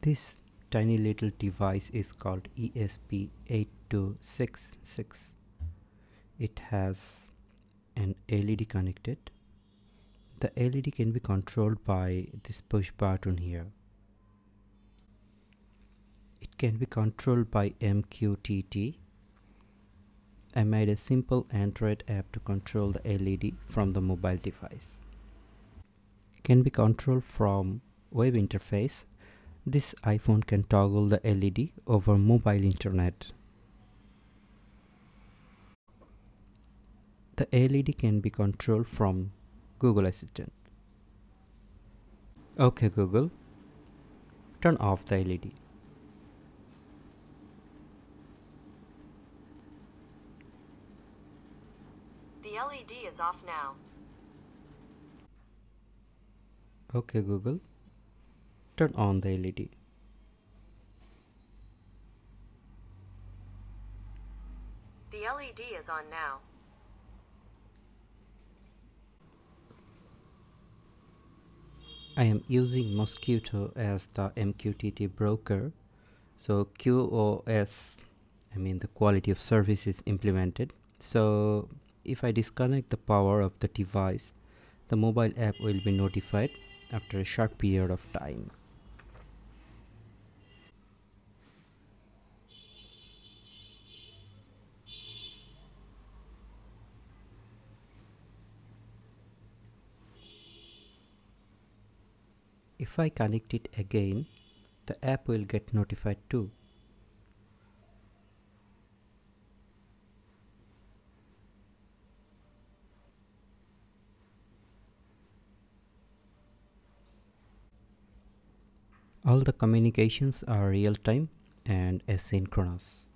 This tiny little device is called ESP8266. It has an LED connected. The LED can be controlled by this push button here. It can be controlled by MQTT. I made a simple Android app to control the LED from the mobile device. It can be controlled from web interface this iPhone can toggle the LED over mobile internet. The LED can be controlled from Google Assistant. OK Google, turn off the LED. The LED is off now. OK Google, turn on the LED. The LED is on now. I am using Mosquitto as the MQTT broker. So QoS, I mean the quality of service is implemented. So if I disconnect the power of the device, the mobile app will be notified after a short period of time. If I connect it again, the app will get notified too. All the communications are real-time and asynchronous.